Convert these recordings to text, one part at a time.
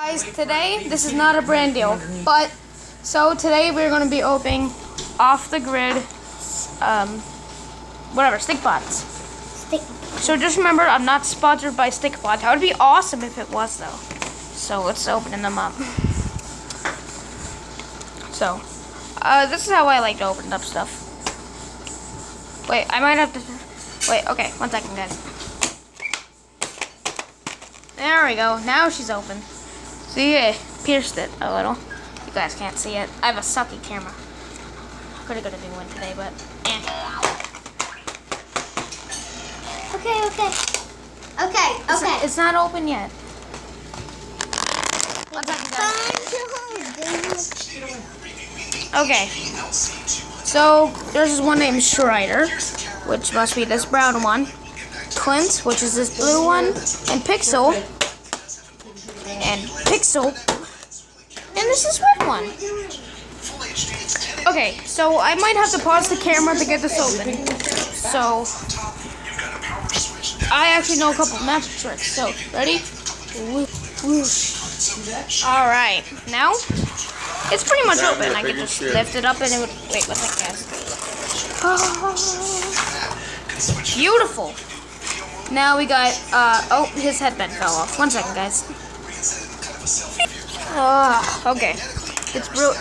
Guys, today this is not a brand deal, but so today we're going to be opening off the grid, um, whatever Stickbots. Stick. So just remember, I'm not sponsored by Stickbots. That would be awesome if it was though. So let's open them up. So, uh, this is how I like to open up stuff. Wait, I might have to. Wait, okay, one second, guys. There we go. Now she's open. See, I pierced it a little. You guys can't see it. I have a sucky camera. Could have got a new one today, but eh. Okay, okay. Okay, It's, okay. it's not open yet. One second, guys. Okay. So there's this one named Strider, which must be this brown one. Clint, which is this blue one, and Pixel, and Pixel, and this is red one. Okay, so I might have to pause the camera to get this open. So I actually know a couple magic tricks. So ready? All right, now it's pretty much open. I can just lift it up and it would. Wait, what's that gas? Beautiful. Now we got. Uh, oh, his headband fell off. One second, guys. Uh, okay. It's real.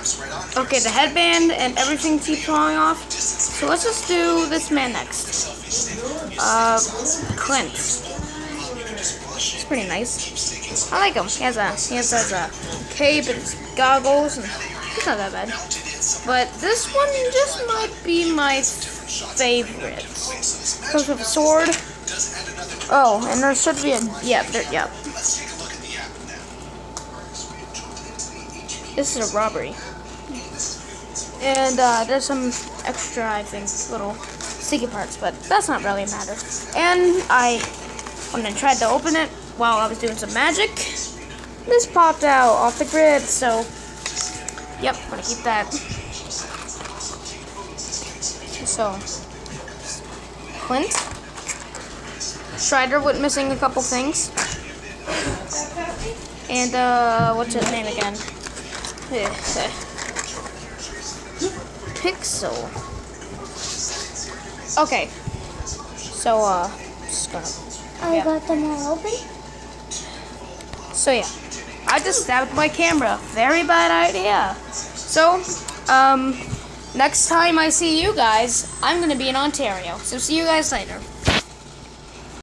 Okay, the headband and everything keeps falling off. So let's just do this man next. Uh, Clint. He's pretty nice. I like him. He has a he has, has a cape and goggles, and he's not that bad. But this one just might be my favorite. Comes with a sword. Oh, and there should be a yeah, there, yeah. This is a robbery. And uh, there's some extra, I think, little sticky parts, but that's not really a matter. And I, when I tried to open it while I was doing some magic, this popped out off the grid, so, yep, I'm gonna keep that. So, Clint. Strider went missing a couple things. And, uh, what's his name again? Pixel. Okay. So, uh, just gonna. I Yeah. got them all open. So, yeah. I just stabbed my camera. Very bad idea. So, um, next time I see you guys, I'm gonna be in Ontario. So, see you guys later.